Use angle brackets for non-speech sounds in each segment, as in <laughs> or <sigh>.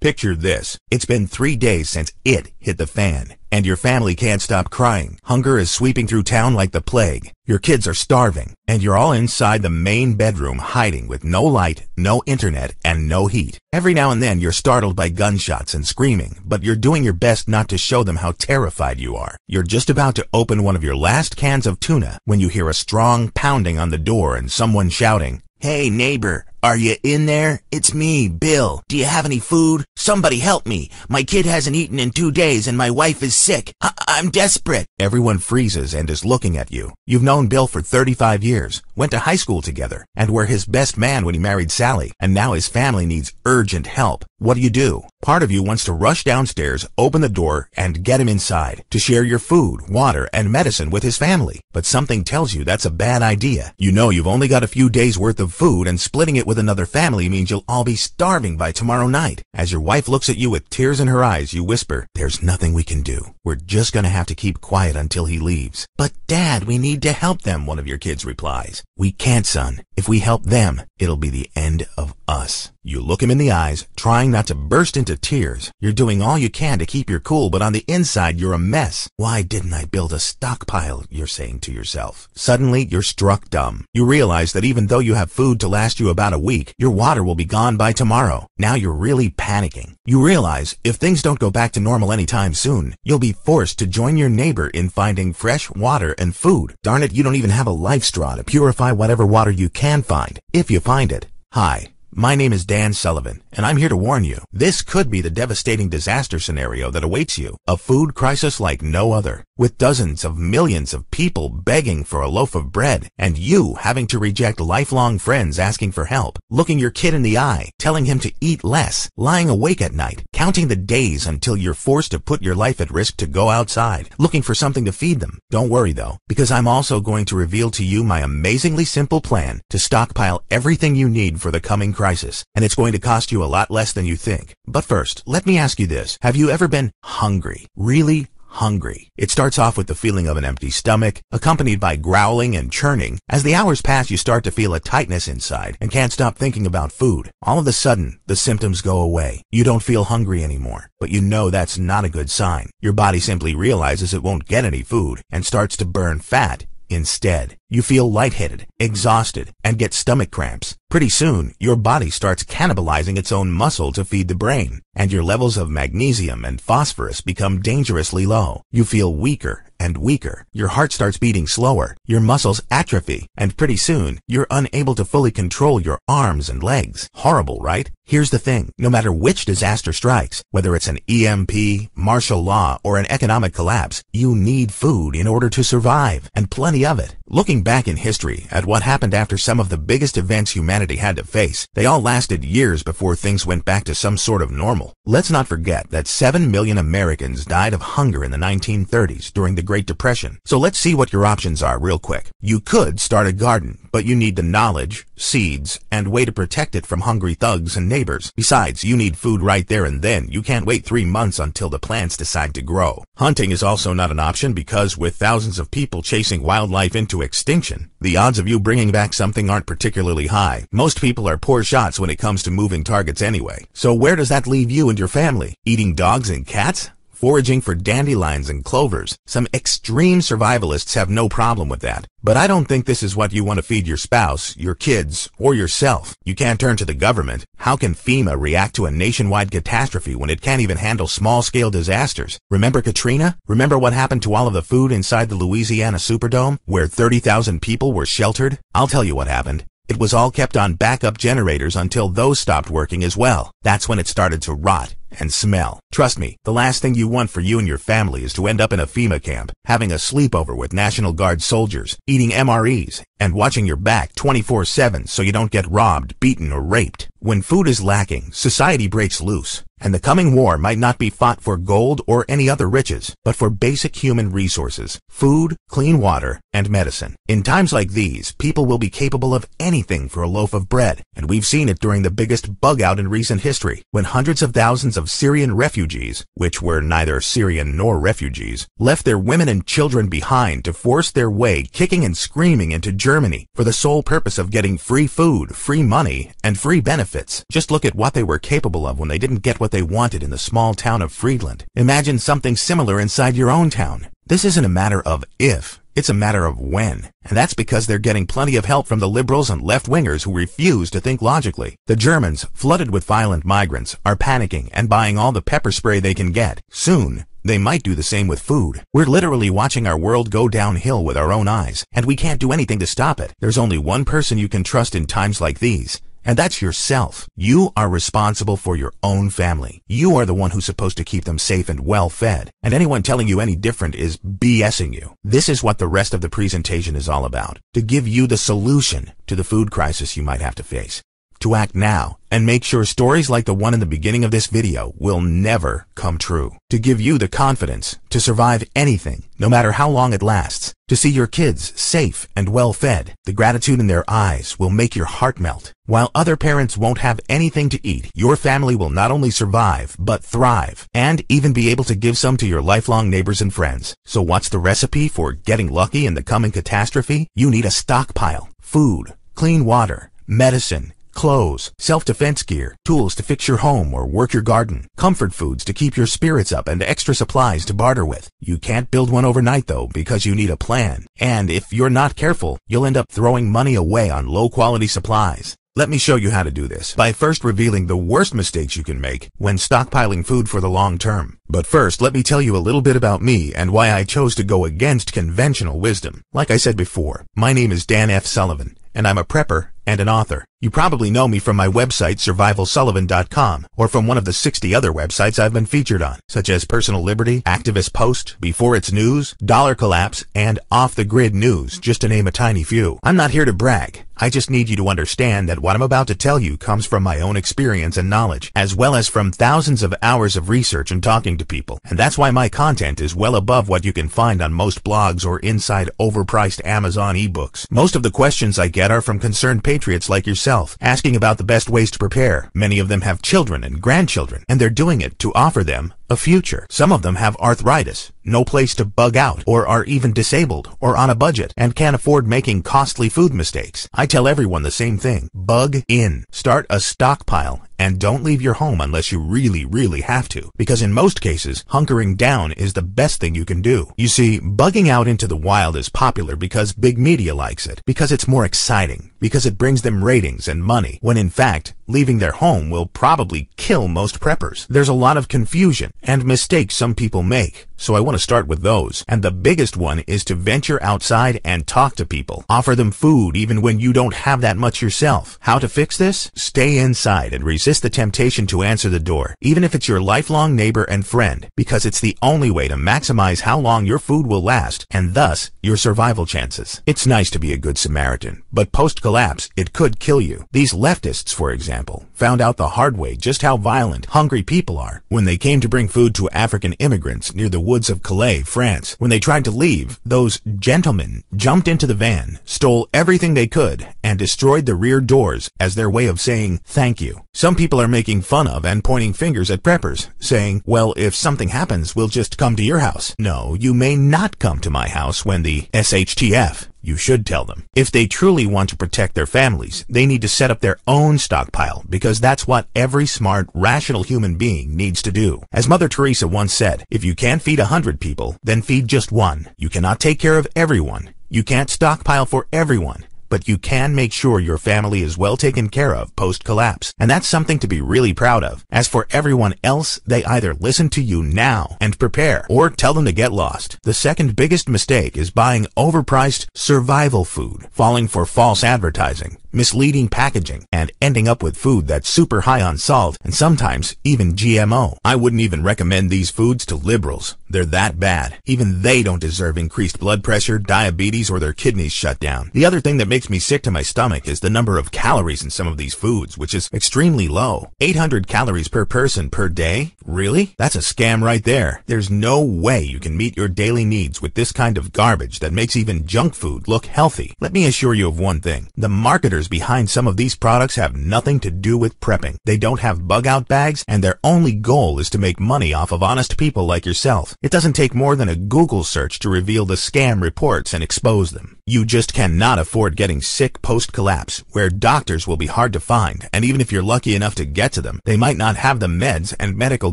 Picture this. It's been three days since it hit the fan, and your family can't stop crying. Hunger is sweeping through town like the plague. Your kids are starving, and you're all inside the main bedroom hiding with no light, no internet, and no heat. Every now and then you're startled by gunshots and screaming, but you're doing your best not to show them how terrified you are. You're just about to open one of your last cans of tuna when you hear a strong pounding on the door and someone shouting, Hey neighbor, are you in there? It's me, Bill. Do you have any food? Somebody help me. My kid hasn't eaten in two days and my wife is sick. I- am desperate. Everyone freezes and is looking at you. You've known Bill for 35 years, went to high school together, and were his best man when he married Sally, and now his family needs urgent help. What do you do? Part of you wants to rush downstairs, open the door, and get him inside to share your food, water, and medicine with his family. But something tells you that's a bad idea. You know you've only got a few days worth of food and splitting it with another family means you'll all be starving by tomorrow night. As your wife looks at you with tears in her eyes, you whisper, There's nothing we can do. We're just gonna have to keep quiet until he leaves. But Dad, we need to help them, one of your kids replies. We can't, son. If we help them, it'll be the end of us. You look him in the eyes, trying not to burst into tears. You're doing all you can to keep your cool, but on the inside you're a mess. Why didn't I build a stockpile, you're saying to yourself. Suddenly, you're struck dumb. You realize that even though you have food to last you about a week, your water will be gone by tomorrow. Now you're really panicking. You realize if things don't go back to normal anytime soon, you'll be forced to join your neighbor in finding fresh water and food. Darn it, you don't even have a life straw to purify whatever water you can find, if you find it. Hi, my name is Dan Sullivan, and I'm here to warn you. This could be the devastating disaster scenario that awaits you. A food crisis like no other, with dozens of millions of people begging for a loaf of bread, and you having to reject lifelong friends asking for help, looking your kid in the eye, telling him to eat less, lying awake at night, counting the days until you're forced to put your life at risk to go outside, looking for something to feed them. Don't worry though, because I'm also going to reveal to you my amazingly simple plan to stockpile everything you need for the coming crisis, and it's going to cost you a lot less than you think. But first, let me ask you this. Have you ever been hungry? Really hungry. It starts off with the feeling of an empty stomach, accompanied by growling and churning. As the hours pass, you start to feel a tightness inside and can't stop thinking about food. All of a sudden, the symptoms go away. You don't feel hungry anymore, but you know that's not a good sign. Your body simply realizes it won't get any food and starts to burn fat instead. You feel lightheaded, exhausted, and get stomach cramps. Pretty soon, your body starts cannibalizing its own muscle to feed the brain, and your levels of magnesium and phosphorus become dangerously low. You feel weaker and weaker. Your heart starts beating slower, your muscles atrophy, and pretty soon, you're unable to fully control your arms and legs. Horrible, right? Here's the thing. No matter which disaster strikes, whether it's an EMP, martial law, or an economic collapse, you need food in order to survive, and plenty of it. Looking back in history at what happened after some of the biggest events humanity had to face, they all lasted years before things went back to some sort of normal. Let's not forget that 7 million Americans died of hunger in the 1930s during the Great Depression. So let's see what your options are real quick. You could start a garden, but you need the knowledge, seeds, and way to protect it from hungry thugs and neighbors. Besides, you need food right there and then. You can't wait three months until the plants decide to grow. Hunting is also not an option because with thousands of people chasing wildlife into extinction, the odds of you bringing back something aren't particularly high. Most people are poor shots when it comes to moving targets anyway. So where does that leave you and your family? Eating dogs and cats? Foraging for dandelions and clovers. Some extreme survivalists have no problem with that. But I don't think this is what you want to feed your spouse, your kids, or yourself. You can't turn to the government. How can FEMA react to a nationwide catastrophe when it can't even handle small-scale disasters? Remember Katrina? Remember what happened to all of the food inside the Louisiana Superdome, where 30,000 people were sheltered? I'll tell you what happened. It was all kept on backup generators until those stopped working as well. That's when it started to rot and smell. Trust me, the last thing you want for you and your family is to end up in a FEMA camp, having a sleepover with National Guard soldiers, eating MREs, and watching your back 24-7 so you don't get robbed, beaten, or raped. When food is lacking, society breaks loose, and the coming war might not be fought for gold or any other riches, but for basic human resources, food, clean water, and medicine. In times like these, people will be capable of anything for a loaf of bread, and we've seen it during the biggest bug out in recent history, when hundreds of thousands of Syrian refugees, which were neither Syrian nor refugees, left their women and children behind to force their way kicking and screaming into Germany for the sole purpose of getting free food, free money, and free benefits. Just look at what they were capable of when they didn't get what they wanted in the small town of Friedland. Imagine something similar inside your own town. This isn't a matter of if, it's a matter of when. And that's because they're getting plenty of help from the liberals and left-wingers who refuse to think logically. The Germans, flooded with violent migrants, are panicking and buying all the pepper spray they can get. Soon, they might do the same with food. We're literally watching our world go downhill with our own eyes, and we can't do anything to stop it. There's only one person you can trust in times like these, and that's yourself. You are responsible for your own family. You are the one who's supposed to keep them safe and well fed. And anyone telling you any different is BSing you. This is what the rest of the presentation is all about. To give you the solution to the food crisis you might have to face to act now and make sure stories like the one in the beginning of this video will never come true. To give you the confidence to survive anything, no matter how long it lasts. To see your kids safe and well fed. The gratitude in their eyes will make your heart melt. While other parents won't have anything to eat, your family will not only survive, but thrive, and even be able to give some to your lifelong neighbors and friends. So what's the recipe for getting lucky in the coming catastrophe? You need a stockpile. Food, clean water, medicine, clothes, self-defense gear, tools to fix your home or work your garden, comfort foods to keep your spirits up, and extra supplies to barter with. You can't build one overnight though because you need a plan. And if you're not careful, you'll end up throwing money away on low-quality supplies. Let me show you how to do this by first revealing the worst mistakes you can make when stockpiling food for the long term. But first, let me tell you a little bit about me and why I chose to go against conventional wisdom. Like I said before, my name is Dan F. Sullivan, and I'm a prepper and an author. You probably know me from my website, survivalsullivan.com, or from one of the 60 other websites I've been featured on, such as Personal Liberty, Activist Post, Before It's News, Dollar Collapse, and Off the Grid News, just to name a tiny few. I'm not here to brag. I just need you to understand that what I'm about to tell you comes from my own experience and knowledge, as well as from thousands of hours of research and talking to people. And that's why my content is well above what you can find on most blogs or inside overpriced Amazon ebooks. Most of the questions I get are from concerned patriots like yourself, asking about the best ways to prepare. Many of them have children and grandchildren, and they're doing it to offer them a future. Some of them have arthritis, no place to bug out, or are even disabled or on a budget and can't afford making costly food mistakes. I tell everyone the same thing. Bug in. Start a stockpile and don't leave your home unless you really, really have to, because in most cases, hunkering down is the best thing you can do. You see, bugging out into the wild is popular because big media likes it, because it's more exciting, because it brings them ratings and money, when in fact, leaving their home will probably kill most preppers. There's a lot of confusion and mistakes some people make, so I want to start with those. And the biggest one is to venture outside and talk to people. Offer them food even when you don't have that much yourself. How to fix this? Stay inside and resist the temptation to answer the door, even if it's your lifelong neighbor and friend, because it's the only way to maximize how long your food will last, and thus your survival chances. It's nice to be a good Samaritan, but post-collapse, it could kill you. These leftists, for example, found out the hard way just how violent, hungry people are. When they came to bring food to African immigrants near the woods of Calais, France. When they tried to leave, those gentlemen jumped into the van, stole everything they could, and destroyed the rear doors as their way of saying thank you. Some people are making fun of and pointing fingers at preppers, saying, well, if something happens, we'll just come to your house. No, you may not come to my house when the SHTF you should tell them. If they truly want to protect their families, they need to set up their own stockpile because that's what every smart, rational human being needs to do. As Mother Teresa once said, if you can't feed a hundred people, then feed just one. You cannot take care of everyone. You can't stockpile for everyone but you can make sure your family is well taken care of post-collapse. And that's something to be really proud of. As for everyone else, they either listen to you now and prepare, or tell them to get lost. The second biggest mistake is buying overpriced survival food, falling for false advertising misleading packaging, and ending up with food that's super high on salt and sometimes even GMO. I wouldn't even recommend these foods to liberals. They're that bad. Even they don't deserve increased blood pressure, diabetes, or their kidneys shut down. The other thing that makes me sick to my stomach is the number of calories in some of these foods, which is extremely low. 800 calories per person per day? Really? That's a scam right there. There's no way you can meet your daily needs with this kind of garbage that makes even junk food look healthy. Let me assure you of one thing. The marketers behind some of these products have nothing to do with prepping. They don't have bug out bags and their only goal is to make money off of honest people like yourself. It doesn't take more than a Google search to reveal the scam reports and expose them. You just cannot afford getting sick post-collapse, where doctors will be hard to find, and even if you're lucky enough to get to them, they might not have the meds and medical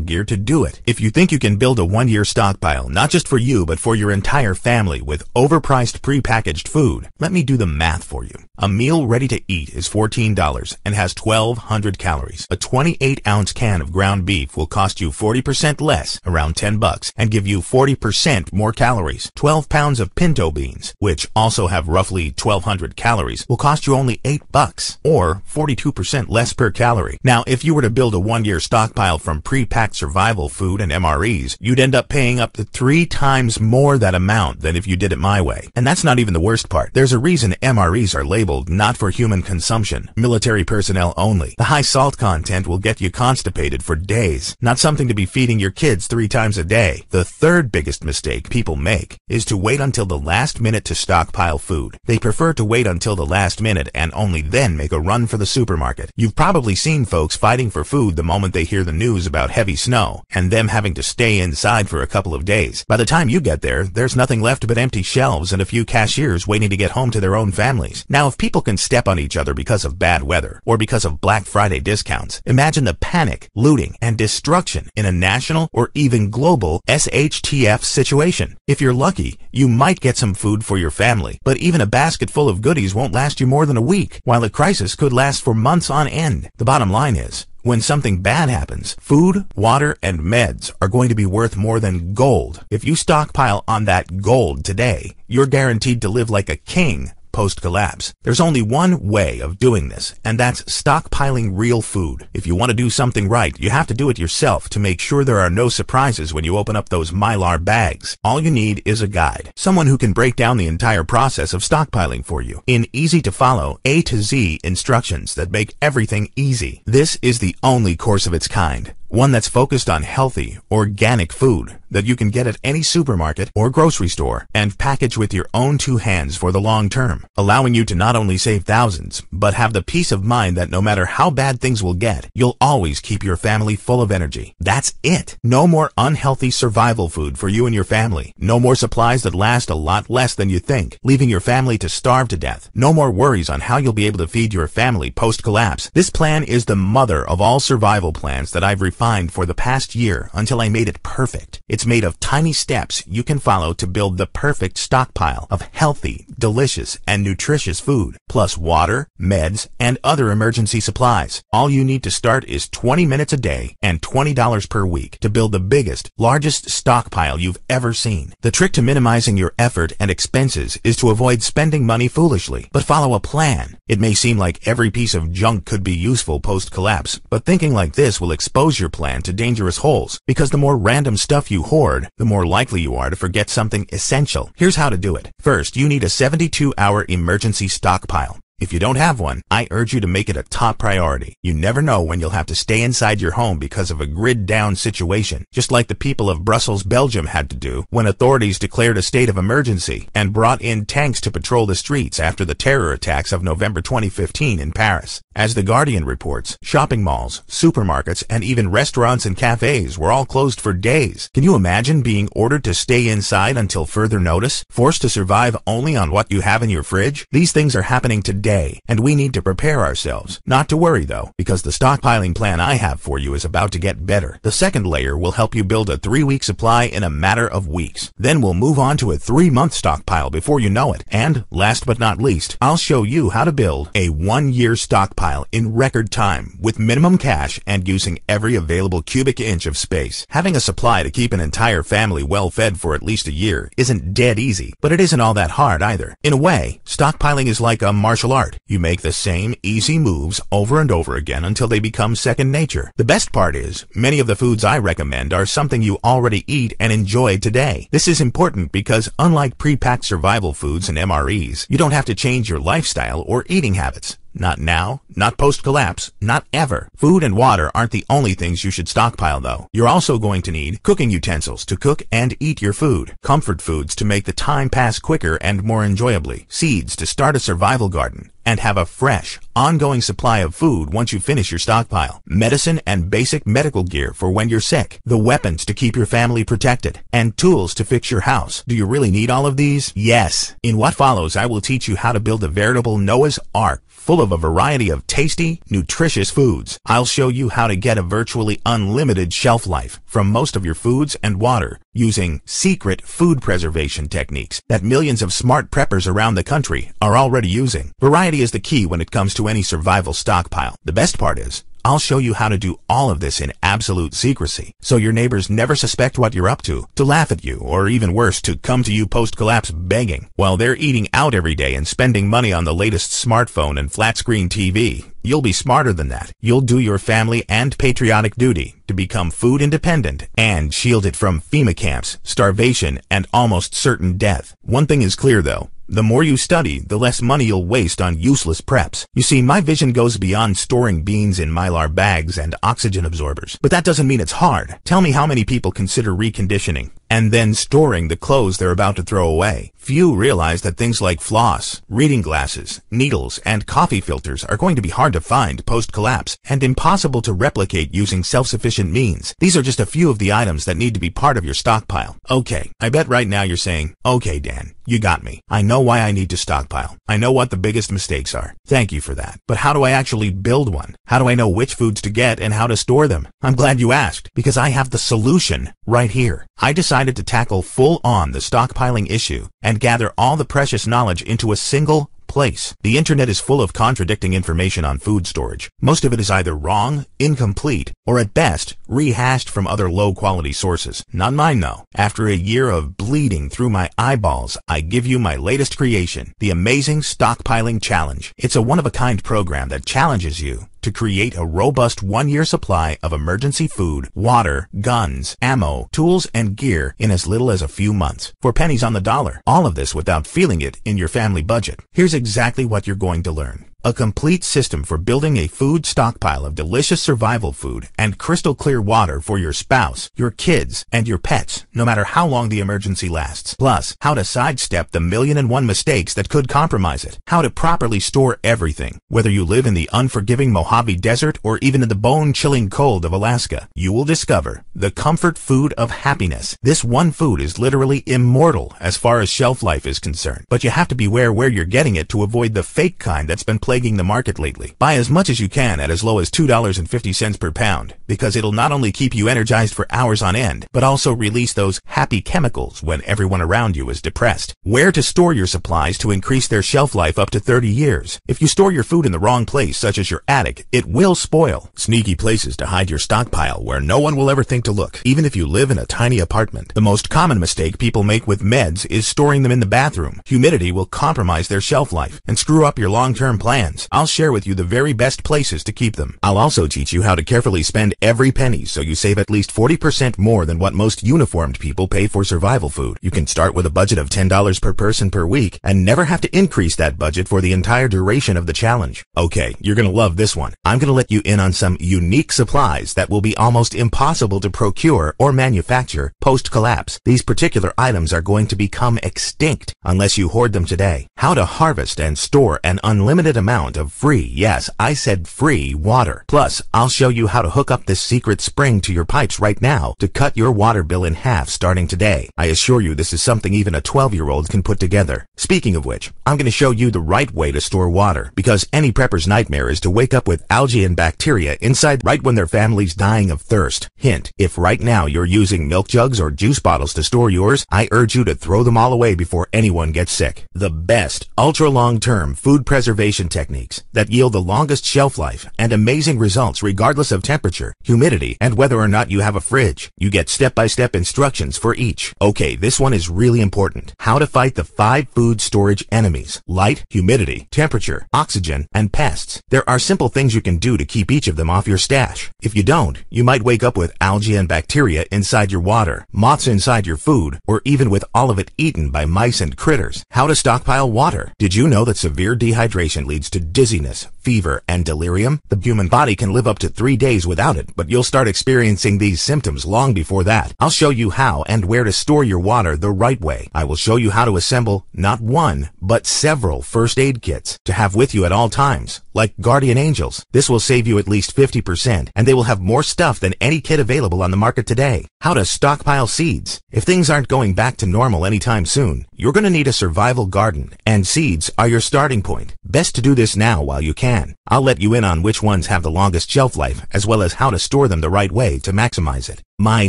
gear to do it. If you think you can build a one-year stockpile, not just for you, but for your entire family, with overpriced pre-packaged food, let me do the math for you. A meal ready to eat is $14 and has 1,200 calories. A 28-ounce can of ground beef will cost you 40% less, around 10 bucks, and give you 40% more calories. 12 pounds of pinto beans, which also have roughly 1,200 calories, will cost you only 8 bucks, or 42% less per calorie. Now, if you were to build a one-year stockpile from pre-packed survival food and MREs, you'd end up paying up to three times more that amount than if you did it my way. And that's not even the worst part. There's a reason MREs are labeled not for human consumption, military personnel only. The high salt content will get you constipated for days, not something to be feeding your kids three times a day. The third biggest mistake people make is to wait until the last minute to stockpile food. They prefer to wait until the last minute and only then make a run for the supermarket. You've probably seen folks fighting for food the moment they hear the news about heavy snow and them having to stay inside for a couple of days. By the time you get there, there's nothing left but empty shelves and a few cashiers waiting to get home to their own families. Now, if people can step on each other because of bad weather or because of Black Friday discounts, imagine the panic, looting, and destruction in a national or even global SHTF situation. If you're lucky, you might get some food for your family, but even a basket full of goodies won't last you more than a week, while a crisis could last for months on end. The bottom line is, when something bad happens, food, water, and meds are going to be worth more than gold. If you stockpile on that gold today, you're guaranteed to live like a king post-collapse. There's only one way of doing this, and that's stockpiling real food. If you want to do something right, you have to do it yourself to make sure there are no surprises when you open up those Mylar bags. All you need is a guide, someone who can break down the entire process of stockpiling for you in easy-to-follow A to Z instructions that make everything easy. This is the only course of its kind. One that's focused on healthy, organic food that you can get at any supermarket or grocery store and package with your own two hands for the long term, allowing you to not only save thousands, but have the peace of mind that no matter how bad things will get, you'll always keep your family full of energy. That's it. No more unhealthy survival food for you and your family. No more supplies that last a lot less than you think, leaving your family to starve to death. No more worries on how you'll be able to feed your family post-collapse. This plan is the mother of all survival plans that I've refined for the past year until I made it perfect. It's made of tiny steps you can follow to build the perfect stockpile of healthy, delicious, and nutritious food, plus water, meds, and other emergency supplies. All you need to start is 20 minutes a day and $20 per week to build the biggest, largest stockpile you've ever seen. The trick to minimizing your effort and expenses is to avoid spending money foolishly, but follow a plan. It may seem like every piece of junk could be useful post-collapse, but thinking like this will expose your plan to dangerous holes, because the more random stuff you hoard, the more likely you are to forget something essential. Here's how to do it. First, you need a 72-hour emergency stockpile. If you don't have one, I urge you to make it a top priority. You never know when you'll have to stay inside your home because of a grid down situation, just like the people of Brussels, Belgium had to do when authorities declared a state of emergency and brought in tanks to patrol the streets after the terror attacks of November 2015 in Paris. As The Guardian reports, shopping malls, supermarkets, and even restaurants and cafes were all closed for days. Can you imagine being ordered to stay inside until further notice? Forced to survive only on what you have in your fridge? These things are happening today, and we need to prepare ourselves. Not to worry though, because the stockpiling plan I have for you is about to get better. The second layer will help you build a three-week supply in a matter of weeks. Then we'll move on to a three-month stockpile before you know it. And, last but not least, I'll show you how to build a one-year stockpile in record time with minimum cash and using every available cubic inch of space. Having a supply to keep an entire family well fed for at least a year isn't dead easy, but it isn't all that hard either. In a way, stockpiling is like a martial art. You make the same easy moves over and over again until they become second nature. The best part is, many of the foods I recommend are something you already eat and enjoy today. This is important because unlike pre-packed survival foods and MREs, you don't have to change your lifestyle or eating habits. Not now, not post-collapse, not ever. Food and water aren't the only things you should stockpile though. You're also going to need cooking utensils to cook and eat your food, comfort foods to make the time pass quicker and more enjoyably, seeds to start a survival garden, and have a fresh, ongoing supply of food once you finish your stockpile, medicine and basic medical gear for when you're sick, the weapons to keep your family protected, and tools to fix your house. Do you really need all of these? Yes. In what follows, I will teach you how to build a veritable Noah's Ark full of a variety of tasty, nutritious foods. I'll show you how to get a virtually unlimited shelf life from most of your foods and water using secret food preservation techniques that millions of smart preppers around the country are already using. Variety is the key when it comes to any survival stockpile. The best part is, I'll show you how to do all of this in absolute secrecy, so your neighbors never suspect what you're up to, to laugh at you, or even worse, to come to you post-collapse begging. While they're eating out every day and spending money on the latest smartphone and flat-screen TV, you'll be smarter than that. You'll do your family and patriotic duty to become food independent and shielded from FEMA camps, starvation, and almost certain death. One thing is clear though, the more you study, the less money you'll waste on useless preps. You see, my vision goes beyond storing beans in mylar bags and oxygen absorbers. But that doesn't mean it's hard. Tell me how many people consider reconditioning and then storing the clothes they're about to throw away. Few realize that things like floss, reading glasses, needles, and coffee filters are going to be hard to find post-collapse and impossible to replicate using self-sufficient means. These are just a few of the items that need to be part of your stockpile. Okay, I bet right now you're saying, okay Dan, you got me. I know why I need to stockpile. I know what the biggest mistakes are. Thank you for that. But how do I actually build one? How do I know which foods to get and how to store them? I'm glad you asked, because I have the solution right here. I decided to tackle full-on the stockpiling issue and gather all the precious knowledge into a single place. The internet is full of contradicting information on food storage. Most of it is either wrong, incomplete, or at best, rehashed from other low-quality sources. Not mine though. After a year of bleeding through my eyeballs, I give you my latest creation, the Amazing Stockpiling Challenge. It's a one-of-a-kind program that challenges you to create a robust one-year supply of emergency food, water, guns, ammo, tools, and gear in as little as a few months, for pennies on the dollar. All of this without feeling it in your family budget. Here's exactly what you're going to learn. A complete system for building a food stockpile of delicious survival food and crystal clear water for your spouse, your kids, and your pets, no matter how long the emergency lasts. Plus, how to sidestep the million and one mistakes that could compromise it. How to properly store everything, whether you live in the unforgiving Mojave Desert or even in the bone-chilling cold of Alaska. You will discover the comfort food of happiness. This one food is literally immortal as far as shelf life is concerned, but you have to beware where you're getting it to avoid the fake kind that's been plaguing the market lately. Buy as much as you can at as low as $2.50 per pound, because it'll not only keep you energized for hours on end, but also release those happy chemicals when everyone around you is depressed. Where to store your supplies to increase their shelf life up to 30 years. If you store your food in the wrong place, such as your attic, it will spoil. Sneaky places to hide your stockpile where no one will ever think to look, even if you live in a tiny apartment. The most common mistake people make with meds is storing them in the bathroom. Humidity will compromise their shelf life and screw up your long-term plan plans. I'll share with you the very best places to keep them. I'll also teach you how to carefully spend every penny so you save at least 40% more than what most uniformed people pay for survival food. You can start with a budget of $10 per person per week and never have to increase that budget for the entire duration of the challenge. Okay, you're gonna love this one. I'm gonna let you in on some unique supplies that will be almost impossible to procure or manufacture post-collapse. These particular items are going to become extinct unless you hoard them today. How to harvest and store an unlimited amount amount of free, yes, I said free water. Plus, I'll show you how to hook up this secret spring to your pipes right now to cut your water bill in half starting today. I assure you this is something even a 12-year-old can put together. Speaking of which, I'm going to show you the right way to store water because any prepper's nightmare is to wake up with algae and bacteria inside right when their family's dying of thirst. Hint, if right now you're using milk jugs or juice bottles to store yours, I urge you to throw them all away before anyone gets sick. The best ultra long-term food preservation techniques that yield the longest shelf life and amazing results regardless of temperature, humidity, and whether or not you have a fridge. You get step-by-step instructions for each. Okay, this one is really important. How to fight the five food storage enemies. Light, humidity, temperature, oxygen, and pests. There are simple things you can do to keep each of them off your stash. If you don't, you might wake up with algae and bacteria inside your water, moths inside your food, or even with all of it eaten by mice and critters. How to stockpile water. Did you know that severe dehydration leads to dizziness, fever, and delirium? The human body can live up to three days without it, but you'll start experiencing these symptoms long before that. I'll show you how and where to store your water the right way. I will show you how to assemble not one, but several first aid kits to have with you at all times, like Guardian Angels. This will save you at least 50%, and they will have more stuff than any kit available on the market today. How to stockpile seeds. If things aren't going back to normal anytime soon, you're going to need a survival garden, and seeds are your starting point. Best to do this now while you can. I'll let you in on which ones have the longest shelf life, as well as how to store them the right way to maximize it. My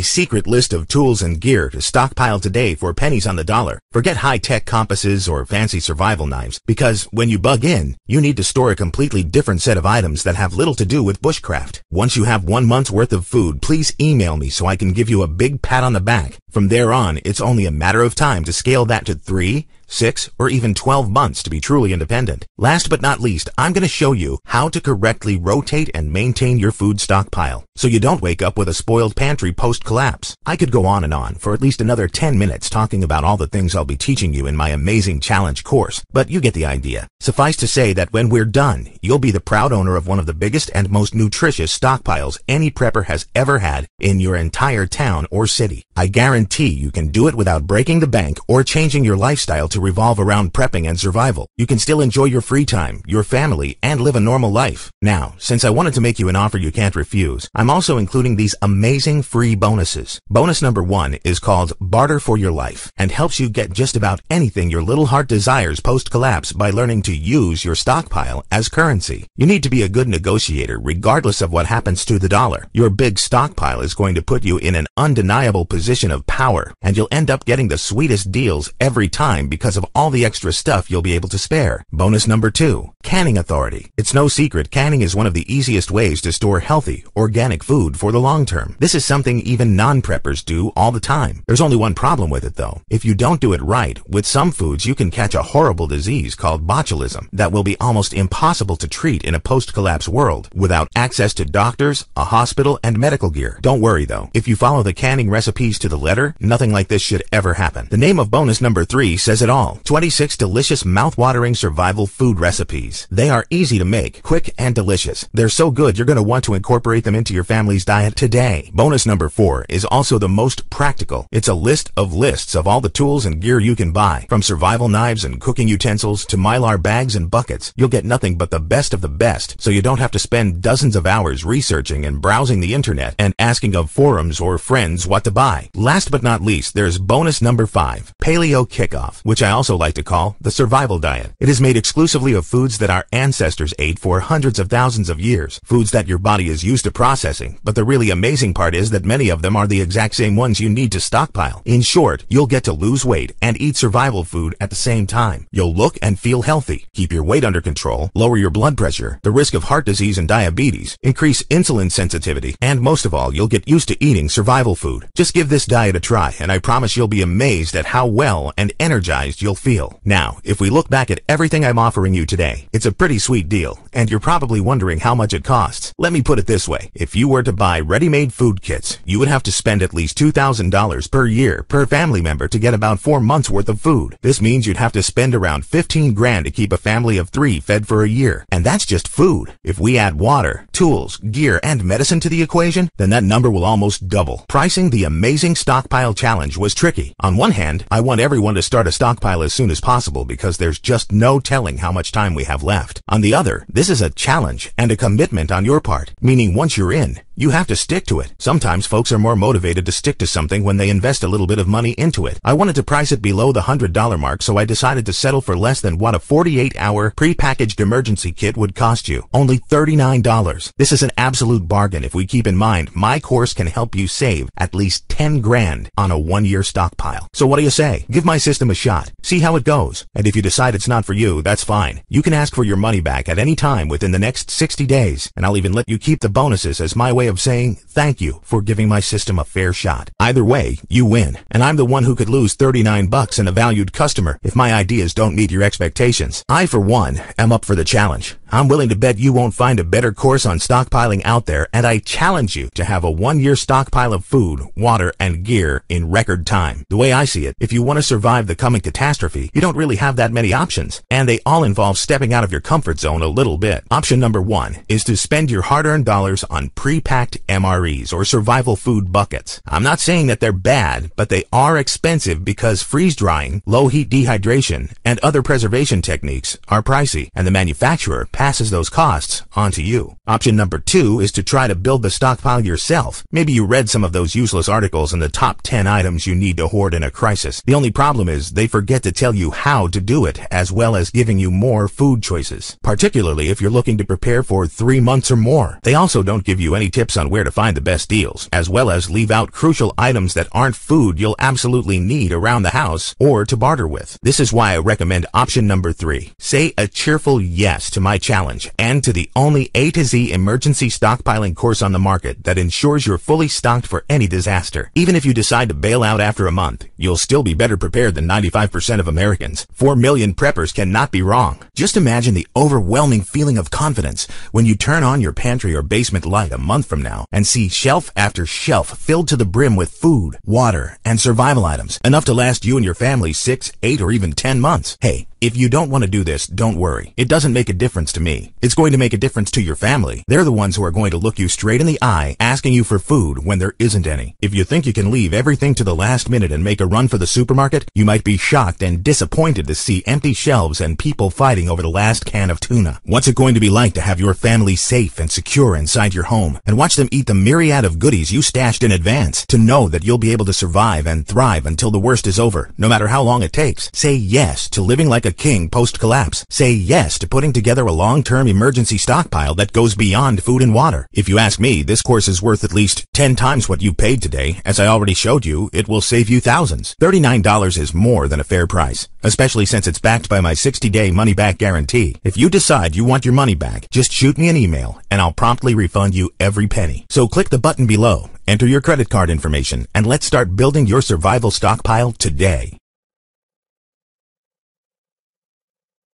secret list of tools and gear to stockpile today for pennies on the dollar. Forget high-tech compasses or fancy survival knives, because when you bug in, you need to store a completely different set of items that have little to do with bushcraft. Once you have one month's worth of food, please email me so I can give you a big pat on the back. From there on, it's only a matter of time to scale that to three, six, or even 12 months to be truly independent. Last but not least, I'm going to show you how to correctly rotate and maintain your food stockpile so you don't wake up with a spoiled pantry post-collapse. I could go on and on for at least another 10 minutes talking about all the things I'll be teaching you in my amazing challenge course, but you get the idea. Suffice to say that when we're done, you'll be the proud owner of one of the biggest and most nutritious stockpiles any prepper has ever had in your entire town or city. I guarantee you can do it without breaking the bank or changing your lifestyle to revolve around prepping and survival. You can still enjoy your free time, your family, and live a normal life. Now, since I wanted to make you an offer you can't refuse, I'm also including these amazing free bonuses. Bonus number one is called Barter for Your Life and helps you get just about anything your little heart desires post-collapse by learning to use your stockpile as currency. You need to be a good negotiator regardless of what happens to the dollar. Your big stockpile is going to put you in an undeniable position of power and you'll end up getting the sweetest deals every time because because of all the extra stuff you'll be able to spare. Bonus number two, canning authority. It's no secret canning is one of the easiest ways to store healthy, organic food for the long term. This is something even non-preppers do all the time. There's only one problem with it though. If you don't do it right, with some foods you can catch a horrible disease called botulism that will be almost impossible to treat in a post-collapse world without access to doctors, a hospital, and medical gear. Don't worry though. If you follow the canning recipes to the letter, nothing like this should ever happen. The name of bonus number three says it all all. 26 delicious mouth-watering survival food recipes. They are easy to make, quick, and delicious. They're so good you're going to want to incorporate them into your family's diet today. Bonus number four is also the most practical. It's a list of lists of all the tools and gear you can buy. From survival knives and cooking utensils to mylar bags and buckets, you'll get nothing but the best of the best, so you don't have to spend dozens of hours researching and browsing the internet and asking of forums or friends what to buy. Last but not least, there's bonus number five, Paleo Kickoff, which I I also like to call the survival diet. It is made exclusively of foods that our ancestors ate for hundreds of thousands of years, foods that your body is used to processing, but the really amazing part is that many of them are the exact same ones you need to stockpile. In short, you'll get to lose weight and eat survival food at the same time. You'll look and feel healthy, keep your weight under control, lower your blood pressure, the risk of heart disease and diabetes, increase insulin sensitivity, and most of all, you'll get used to eating survival food. Just give this diet a try, and I promise you'll be amazed at how well and energized you'll feel. Now, if we look back at everything I'm offering you today, it's a pretty sweet deal, and you're probably wondering how much it costs. Let me put it this way. If you were to buy ready-made food kits, you would have to spend at least $2,000 per year per family member to get about four months worth of food. This means you'd have to spend around 15 grand to keep a family of three fed for a year. And that's just food. If we add water, tools, gear, and medicine to the equation, then that number will almost double. Pricing the amazing stockpile challenge was tricky. On one hand, I want everyone to start a stockpile as soon as possible because there's just no telling how much time we have left. On the other, this is a challenge and a commitment on your part, meaning once you're in, you have to stick to it. Sometimes folks are more motivated to stick to something when they invest a little bit of money into it. I wanted to price it below the $100 mark, so I decided to settle for less than what a 48-hour pre-packaged emergency kit would cost you. Only $39. This is an absolute bargain if we keep in mind my course can help you save at least 10 grand on a one-year stockpile. So what do you say? Give my system a shot. See how it goes. And if you decide it's not for you, that's fine. You can ask for your money back at any time within the next 60 days, and I'll even let you keep the bonuses as my way of saying thank you for giving my system a fair shot. Either way, you win, and I'm the one who could lose 39 bucks and a valued customer if my ideas don't meet your expectations. I, for one, am up for the challenge. I'm willing to bet you won't find a better course on stockpiling out there, and I challenge you to have a one-year stockpile of food, water, and gear in record time. The way I see it, if you want to survive the coming catastrophe, you don't really have that many options, and they all involve stepping out of your comfort zone a little bit. Option number one is to spend your hard-earned dollars on pre-packed MREs or survival food buckets. I'm not saying that they're bad, but they are expensive because freeze-drying, low-heat dehydration, and other preservation techniques are pricey, and the manufacturer passes those costs onto you. Option number two is to try to build the stockpile yourself. Maybe you read some of those useless articles in the top 10 items you need to hoard in a crisis. The only problem is they forget to tell you how to do it, as well as giving you more food choices, particularly if you're looking to prepare for three months or more. They also don't give you any tips on where to find the best deals, as well as leave out crucial items that aren't food you'll absolutely need around the house or to barter with. This is why I recommend option number three. Say a cheerful yes to my challenge and to the only A to Z emergency stockpiling course on the market that ensures you're fully stocked for any disaster. Even if you decide to bail out after a month, you'll still be better prepared than 95% of Americans. 4 million preppers cannot be wrong. Just imagine the overwhelming feeling of confidence when you turn on your pantry or basement light a month from now and see shelf after shelf filled to the brim with food, water, and survival items, enough to last you and your family 6, 8, or even 10 months. Hey, if you don't want to do this, don't worry. It doesn't make a difference to me. It's going to make a difference to your family. They're the ones who are going to look you straight in the eye asking you for food when there isn't any. If you think you can leave everything to the last minute and make a run for the supermarket, you might be shocked and disappointed to see empty shelves and people fighting over the last can of tuna. What's it going to be like to have your family safe and secure inside your home and watch them eat the myriad of goodies you stashed in advance to know that you'll be able to survive and thrive until the worst is over, no matter how long it takes? Say yes to living like a king post-collapse. Say yes to putting together a long-term emergency stockpile that goes beyond food and water. If you ask me, this course is worth at least 10 times what you paid today. As I already showed you, it will save you thousands. $39 is more than a fair price, especially since it's backed by my 60-day money-back guarantee. If you decide you want your money back, just shoot me an email and I'll promptly refund you every penny. So click the button below, enter your credit card information, and let's start building your survival stockpile today.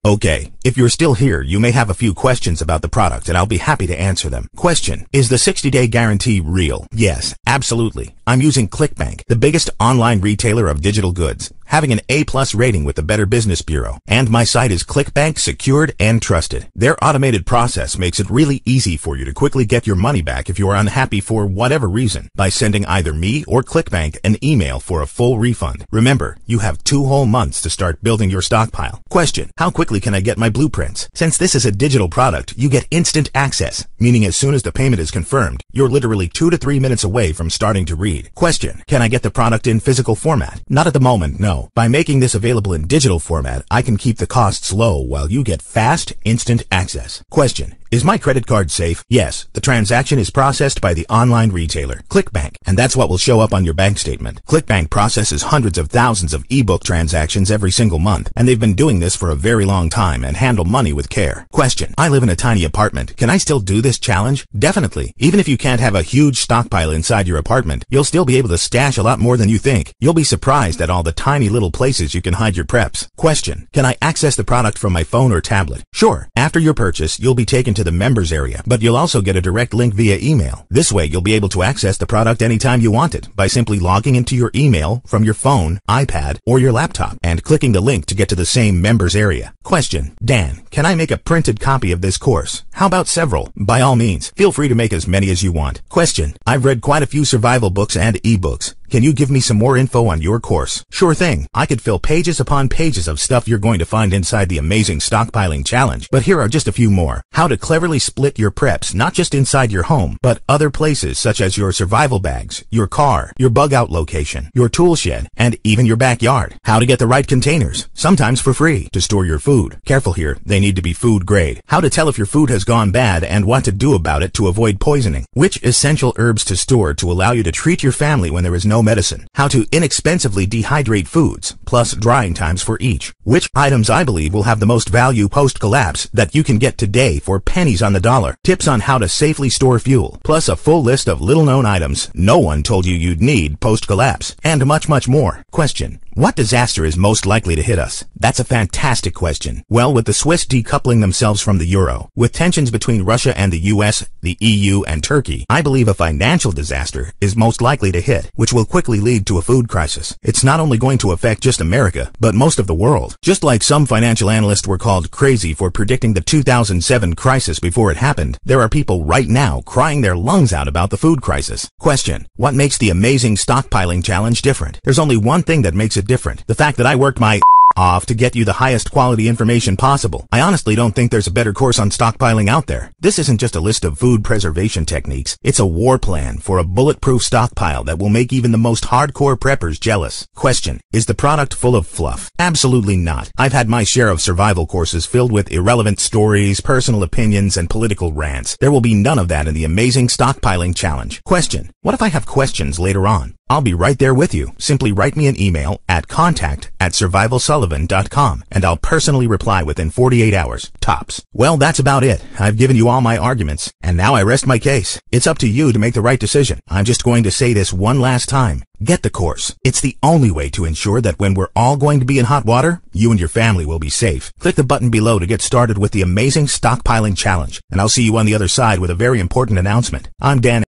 Okay, if you're still here, you may have a few questions about the product and I'll be happy to answer them. Question, is the 60-day guarantee real? Yes, absolutely. I'm using ClickBank, the biggest online retailer of digital goods, having an A-plus rating with the Better Business Bureau, and my site is ClickBank secured and trusted. Their automated process makes it really easy for you to quickly get your money back if you are unhappy for whatever reason by sending either me or ClickBank an email for a full refund. Remember, you have two whole months to start building your stockpile. Question, how quickly can I get my blueprints? Since this is a digital product, you get instant access, meaning as soon as the payment is confirmed, you're literally two to three minutes away from starting to read. Question, can I get the product in physical format? Not at the moment, no. By making this available in digital format, I can keep the costs low while you get fast, instant access. Question, is my credit card safe? Yes. The transaction is processed by the online retailer, ClickBank, and that's what will show up on your bank statement. ClickBank processes hundreds of thousands of ebook transactions every single month, and they've been doing this for a very long time and handle money with care. Question. I live in a tiny apartment. Can I still do this challenge? Definitely. Even if you can't have a huge stockpile inside your apartment, you'll still be able to stash a lot more than you think. You'll be surprised at all the tiny little places you can hide your preps. Question. Can I access the product from my phone or tablet? Sure. After your purchase, you'll be taken to the members area, but you'll also get a direct link via email. This way, you'll be able to access the product anytime you want it by simply logging into your email from your phone, iPad, or your laptop and clicking the link to get to the same members area. Question. Dan, can I make a printed copy of this course? How about several? By all means, feel free to make as many as you want. Question. I've read quite a few survival books and ebooks. Can you give me some more info on your course? Sure thing. I could fill pages upon pages of stuff you're going to find inside the amazing stockpiling challenge, but here are just a few more. How to cleverly split your preps, not just inside your home, but other places such as your survival bags, your car, your bug out location, your tool shed, and even your backyard. How to get the right containers, sometimes for free, to store your food. Careful here, they need to be food grade. How to tell if your food has gone bad and what to do about it to avoid poisoning. Which essential herbs to store to allow you to treat your family when there is no medicine. How to inexpensively dehydrate foods, plus drying times for each. Which items I believe will have the most value post-collapse that you can get today for pennies on the dollar. Tips on how to safely store fuel, plus a full list of little-known items no one told you you'd need post-collapse, and much, much more. Question. What disaster is most likely to hit us? That's a fantastic question. Well, with the Swiss decoupling themselves from the euro, with tensions between Russia and the US, the EU, and Turkey, I believe a financial disaster is most likely to hit, which will quickly lead to a food crisis. It's not only going to affect just America, but most of the world. Just like some financial analysts were called crazy for predicting the 2007 crisis before it happened, there are people right now crying their lungs out about the food crisis. Question. What makes the amazing stockpiling challenge different? There's only one thing that makes it different. The fact that I worked my <laughs> off to get you the highest quality information possible. I honestly don't think there's a better course on stockpiling out there. This isn't just a list of food preservation techniques. It's a war plan for a bulletproof stockpile that will make even the most hardcore preppers jealous. Question. Is the product full of fluff? Absolutely not. I've had my share of survival courses filled with irrelevant stories, personal opinions, and political rants. There will be none of that in the amazing stockpiling challenge. Question. What if I have questions later on? I'll be right there with you. Simply write me an email at contact at survivalsullivan.com and I'll personally reply within 48 hours, tops. Well, that's about it. I've given you all my arguments and now I rest my case. It's up to you to make the right decision. I'm just going to say this one last time. Get the course. It's the only way to ensure that when we're all going to be in hot water, you and your family will be safe. Click the button below to get started with the amazing stockpiling challenge, and I'll see you on the other side with a very important announcement. I'm Dan